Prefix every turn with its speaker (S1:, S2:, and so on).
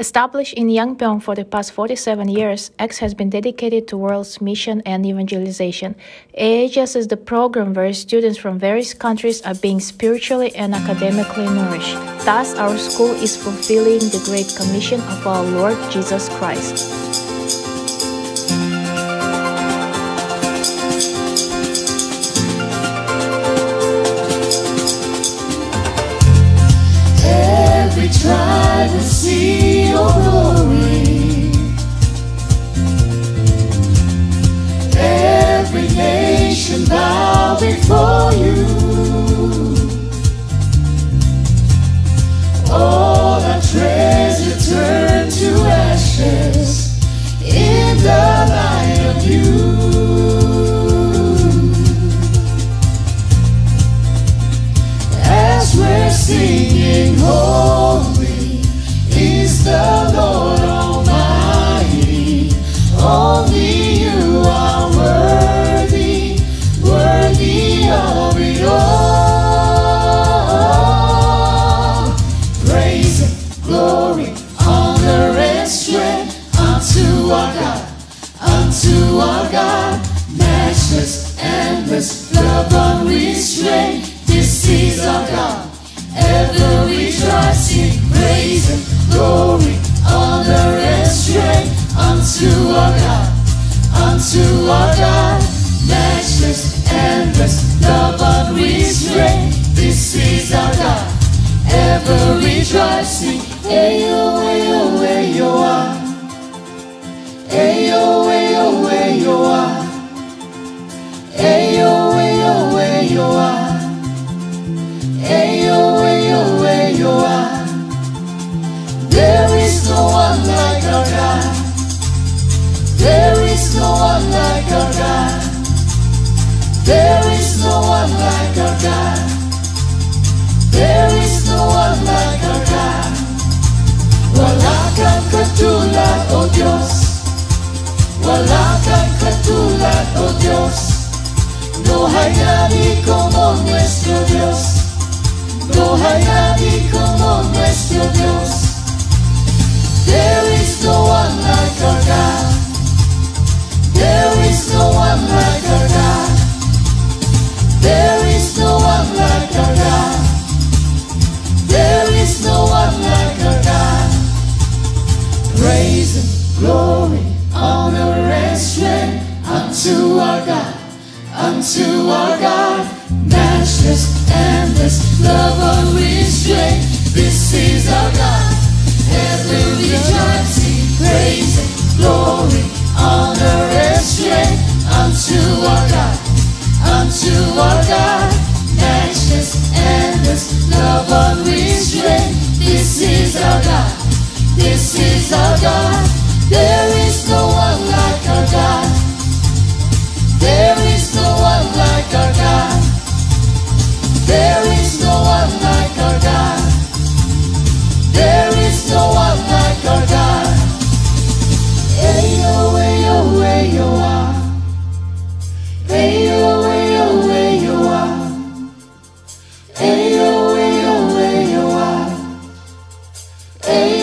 S1: Established in Yangpyeong for the past 47 years, ACTS has been dedicated to world's mission and evangelization. AIGS is the program where students from various countries are being spiritually and academically nourished. Thus, our school is fulfilling the great commission of our Lord Jesus Christ.
S2: Before you. Unto our God. Matchless, endless, love unrestrained. This is our God. Ever rejoicing, praise and glory, honor and strength unto our God, unto our God. Matchless, endless, love unrestrained. This is our God. Ever rejoicing, ayo, ayo, ah. Ayo, ayo, Ayo, ayo, ayo, ah. There is no one like our God. There is no one like our God. There is no one like our God. There is no one like our God. Wala katulad, O Diyos. Wala katulad, O Diyos. No hay nadie como nuestro Praise and glory, honor and strength unto our God, unto our God. Matchless, endless, love unrestrained. This is our God. Ever rejoicing, praise and glory, honor and strength unto our God, unto our God. Matchless, endless, love unrestrained. This is our God. say